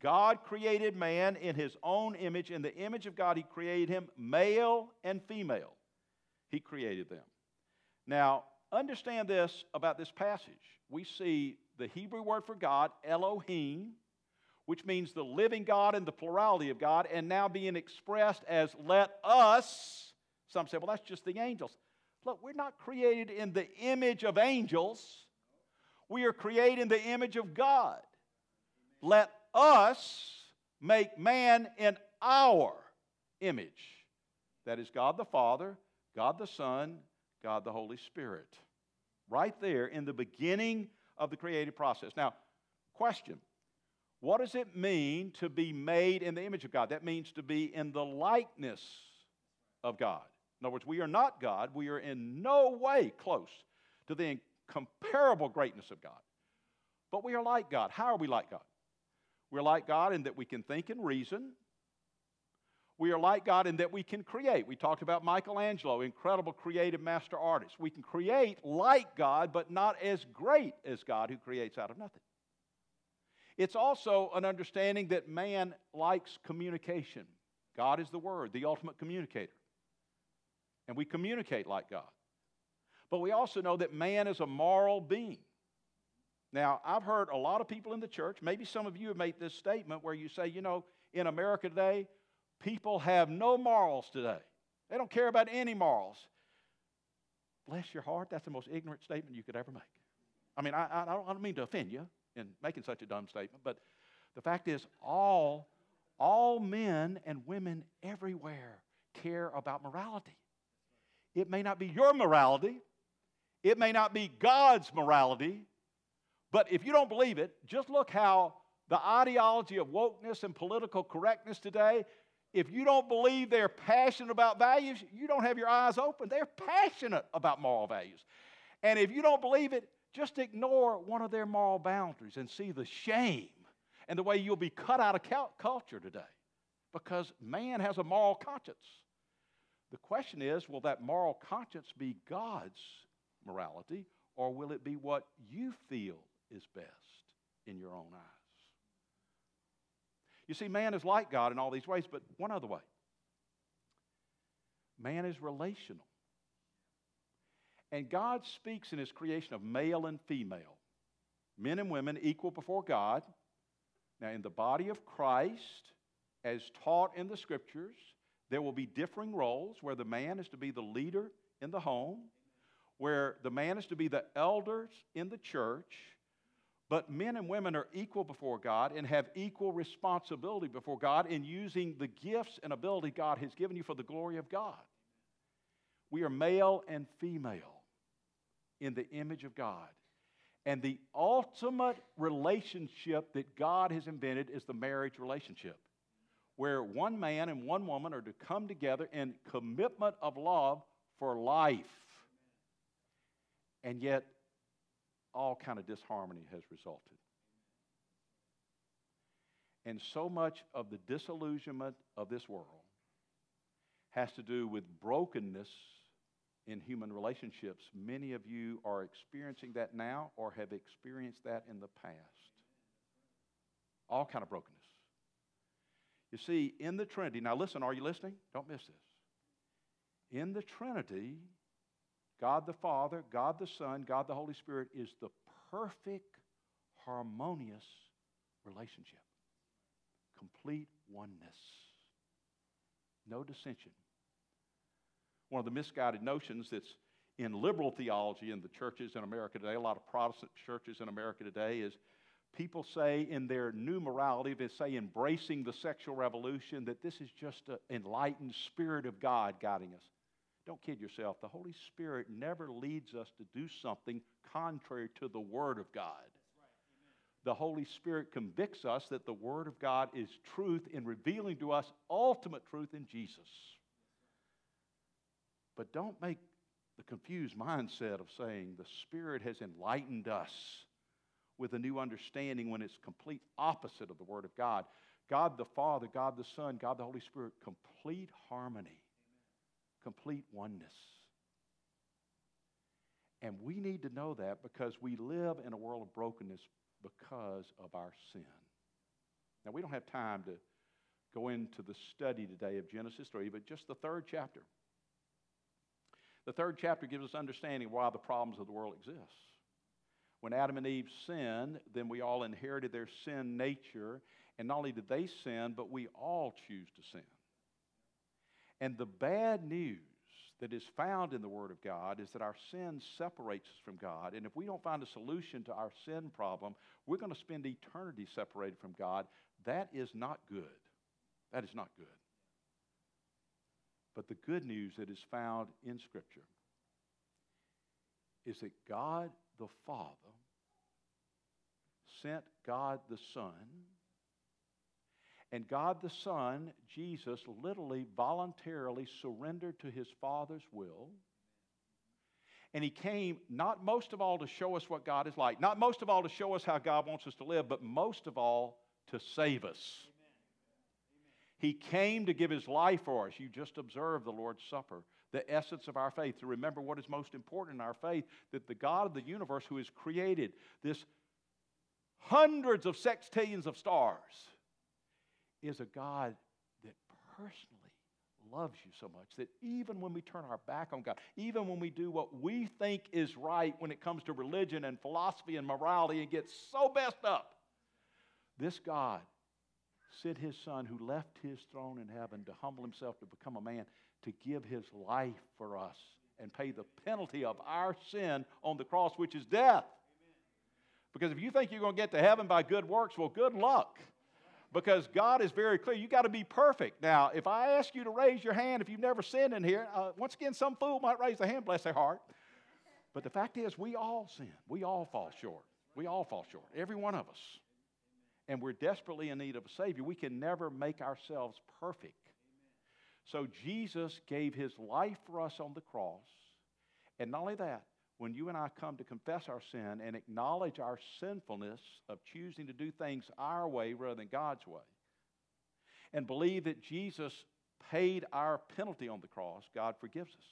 God created man in his own image. In the image of God, he created him, male and female. He created them. Now, understand this about this passage. We see the Hebrew word for God, Elohim, which means the living God and the plurality of God, and now being expressed as let us. Some say, well, that's just the angels. Look, we're not created in the image of angels, we are created in the image of God. Let us make man in our image. That is God the Father, God the Son, God the Holy Spirit. Right there in the beginning of the creative process. Now, question What does it mean to be made in the image of God? That means to be in the likeness of God. In other words, we are not God. We are in no way close to the incomparable greatness of God. But we are like God. How are we like God? We're like God in that we can think and reason. We are like God in that we can create. We talked about Michelangelo, incredible creative master artist. We can create like God, but not as great as God who creates out of nothing. It's also an understanding that man likes communication. God is the Word, the ultimate communicator and we communicate like God. But we also know that man is a moral being. Now, I've heard a lot of people in the church, maybe some of you have made this statement where you say, you know, in America today, people have no morals today. They don't care about any morals. Bless your heart, that's the most ignorant statement you could ever make. I mean, I, I, don't, I don't mean to offend you in making such a dumb statement, but the fact is, all, all men and women everywhere care about morality. It may not be your morality, it may not be God's morality, but if you don't believe it, just look how the ideology of wokeness and political correctness today, if you don't believe they're passionate about values, you don't have your eyes open. They're passionate about moral values. And if you don't believe it, just ignore one of their moral boundaries and see the shame and the way you'll be cut out of culture today because man has a moral conscience. The question is will that moral conscience be God's morality or will it be what you feel is best in your own eyes? You see, man is like God in all these ways, but one other way man is relational. And God speaks in his creation of male and female, men and women equal before God. Now, in the body of Christ, as taught in the scriptures, there will be differing roles where the man is to be the leader in the home, where the man is to be the elders in the church, but men and women are equal before God and have equal responsibility before God in using the gifts and ability God has given you for the glory of God. We are male and female in the image of God. And the ultimate relationship that God has invented is the marriage relationship, where one man and one woman are to come together in commitment of love for life. And yet, all kind of disharmony has resulted. And so much of the disillusionment of this world has to do with brokenness in human relationships. Many of you are experiencing that now or have experienced that in the past. All kind of brokenness. You see, in the Trinity, now listen, are you listening? Don't miss this. In the Trinity, God the Father, God the Son, God the Holy Spirit is the perfect, harmonious relationship. Complete oneness. No dissension. One of the misguided notions that's in liberal theology in the churches in America today, a lot of Protestant churches in America today, is people say in their new morality, they say embracing the sexual revolution, that this is just an enlightened spirit of God guiding us. Don't kid yourself. The Holy Spirit never leads us to do something contrary to the Word of God. The Holy Spirit convicts us that the Word of God is truth in revealing to us ultimate truth in Jesus. But don't make the confused mindset of saying the Spirit has enlightened us with a new understanding when it's complete opposite of the Word of God. God the Father, God the Son, God the Holy Spirit, complete harmony complete oneness. And we need to know that because we live in a world of brokenness because of our sin. Now, we don't have time to go into the study today of Genesis 3, but just the third chapter. The third chapter gives us understanding why the problems of the world exist. When Adam and Eve sinned, then we all inherited their sin nature, and not only did they sin, but we all choose to sin. And the bad news that is found in the Word of God is that our sin separates us from God. And if we don't find a solution to our sin problem, we're going to spend eternity separated from God. That is not good. That is not good. But the good news that is found in Scripture is that God the Father sent God the Son and God the Son, Jesus, literally voluntarily surrendered to his Father's will. And he came not most of all to show us what God is like, not most of all to show us how God wants us to live, but most of all to save us. He came to give his life for us. You just observed the Lord's Supper, the essence of our faith, to remember what is most important in our faith that the God of the universe who has created this hundreds of sextillions of stars is a God that personally loves you so much that even when we turn our back on God, even when we do what we think is right when it comes to religion and philosophy and morality and get so messed up, this God sent his son who left his throne in heaven to humble himself to become a man to give his life for us and pay the penalty of our sin on the cross, which is death. Because if you think you're going to get to heaven by good works, well, good luck because God is very clear. You got to be perfect. Now, if I ask you to raise your hand if you've never sinned in here, uh, once again, some fool might raise their hand, bless their heart. But the fact is, we all sin. We all fall short. We all fall short, every one of us. And we're desperately in need of a Savior. We can never make ourselves perfect. So Jesus gave his life for us on the cross. And not only that, when you and I come to confess our sin and acknowledge our sinfulness of choosing to do things our way rather than God's way, and believe that Jesus paid our penalty on the cross, God forgives us.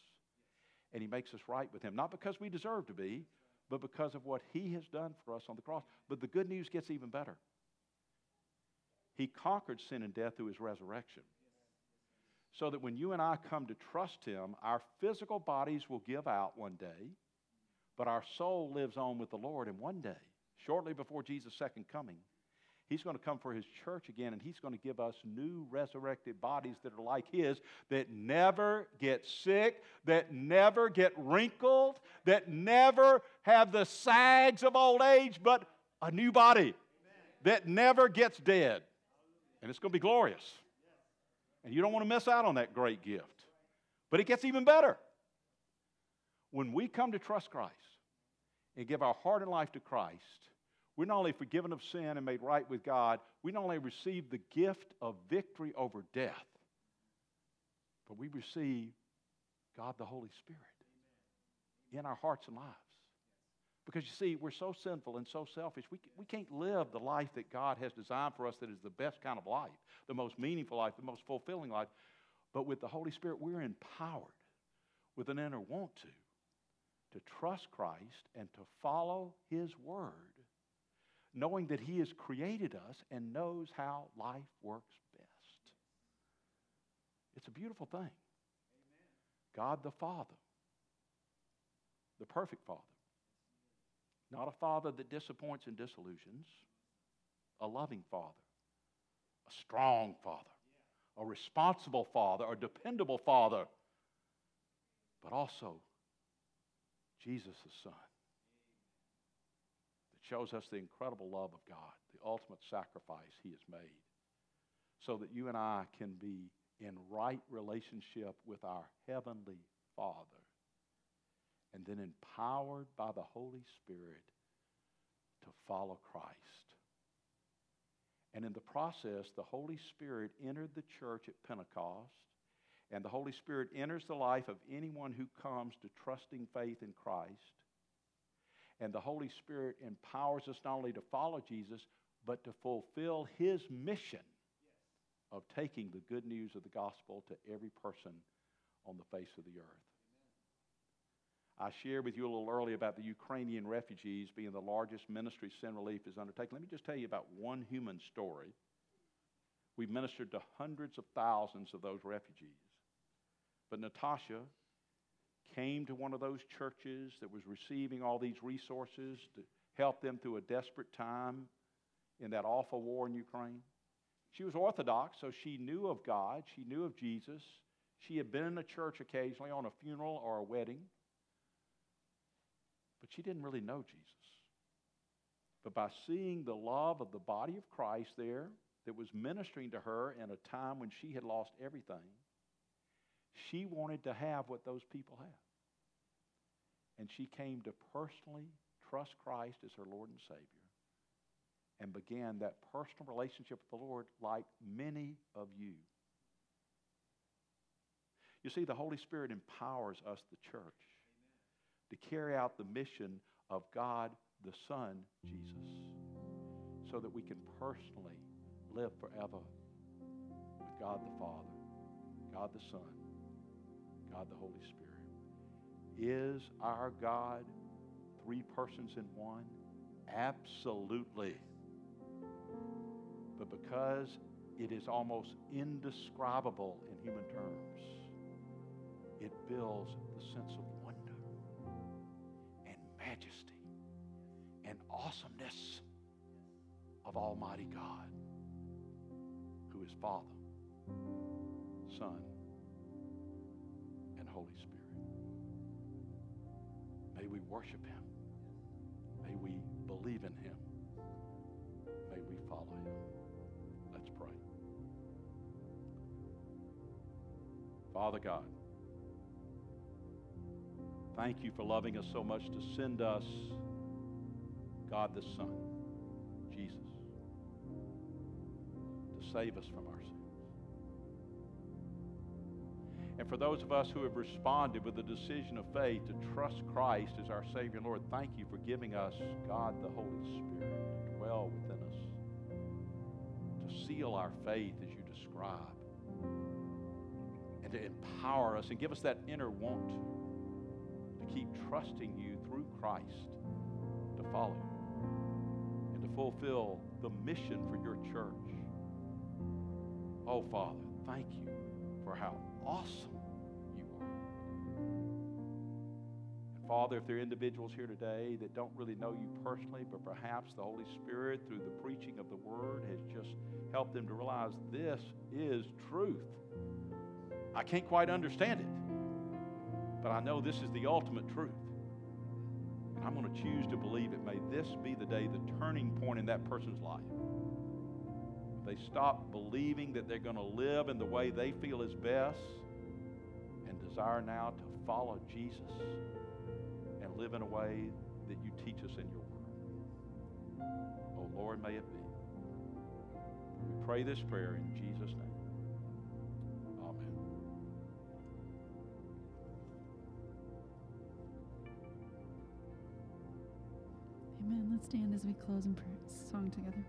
And He makes us right with Him. Not because we deserve to be, but because of what He has done for us on the cross. But the good news gets even better. He conquered sin and death through His resurrection. So that when you and I come to trust Him, our physical bodies will give out one day but our soul lives on with the Lord, and one day, shortly before Jesus' second coming, He's going to come for His church again, and He's going to give us new resurrected bodies that are like His, that never get sick, that never get wrinkled, that never have the sags of old age, but a new body that never gets dead. And it's going to be glorious. And you don't want to miss out on that great gift. But it gets even better. When we come to trust Christ, and give our heart and life to Christ, we're not only forgiven of sin and made right with God, we not only receive the gift of victory over death, but we receive God the Holy Spirit in our hearts and lives. Because you see, we're so sinful and so selfish, we, we can't live the life that God has designed for us that is the best kind of life, the most meaningful life, the most fulfilling life. But with the Holy Spirit, we're empowered with an inner want to to trust Christ and to follow His Word, knowing that He has created us and knows how life works best. It's a beautiful thing. Amen. God the Father, the perfect Father, not a Father that disappoints and disillusions, a loving Father, a strong Father, a responsible Father, a dependable Father, but also Jesus, the Son, that shows us the incredible love of God, the ultimate sacrifice He has made, so that you and I can be in right relationship with our Heavenly Father, and then empowered by the Holy Spirit to follow Christ. And in the process, the Holy Spirit entered the church at Pentecost and the Holy Spirit enters the life of anyone who comes to trusting faith in Christ. And the Holy Spirit empowers us not only to follow Jesus, but to fulfill his mission of taking the good news of the gospel to every person on the face of the earth. I shared with you a little earlier about the Ukrainian refugees being the largest ministry Send Relief has undertaken. Let me just tell you about one human story. We've ministered to hundreds of thousands of those refugees. But Natasha came to one of those churches that was receiving all these resources to help them through a desperate time in that awful war in Ukraine. She was Orthodox, so she knew of God, she knew of Jesus. She had been in a church occasionally on a funeral or a wedding, but she didn't really know Jesus. But by seeing the love of the body of Christ there that was ministering to her in a time when she had lost everything, she wanted to have what those people had. And she came to personally trust Christ as her Lord and Savior and began that personal relationship with the Lord like many of you. You see, the Holy Spirit empowers us, the church, Amen. to carry out the mission of God the Son, Jesus, so that we can personally live forever with God the Father, God the Son, God the Holy Spirit. Is our God three persons in one? Absolutely. But because it is almost indescribable in human terms, it builds the sense of wonder and majesty and awesomeness of Almighty God, who is Father, Son, Holy Spirit. May we worship him. May we believe in him. May we follow him. Let's pray. Father God, thank you for loving us so much to send us God the Son, Jesus, to save us from our sins. And for those of us who have responded with a decision of faith to trust Christ as our Savior and Lord, thank you for giving us God the Holy Spirit to dwell within us, to seal our faith as you describe, and to empower us and give us that inner want to keep trusting you through Christ to follow and to fulfill the mission for your church. Oh, Father, thank you for how awesome you are. And Father, if there are individuals here today that don't really know you personally, but perhaps the Holy Spirit, through the preaching of the Word, has just helped them to realize this is truth. I can't quite understand it, but I know this is the ultimate truth. And I'm going to choose to believe it. May this be the day, the turning point in that person's life. They stop believing that they're going to live in the way they feel is best and desire now to follow Jesus and live in a way that you teach us in your word. Oh Lord, may it be. We pray this prayer in Jesus' name. Amen. Amen. Let's stand as we close in prayer, song together.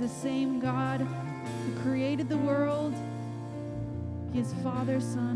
the same God who created the world. He is Father, Son,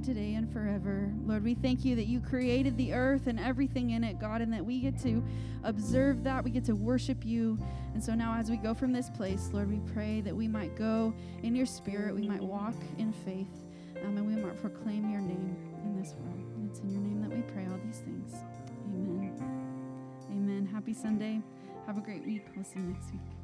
today, and forever. Lord, we thank you that you created the earth and everything in it, God, and that we get to observe that. We get to worship you. And so now, as we go from this place, Lord, we pray that we might go in your spirit, we might walk in faith, um, and we might proclaim your name in this world. And it's in your name that we pray all these things. Amen. Amen. Happy Sunday. Have a great week. We'll see you next week.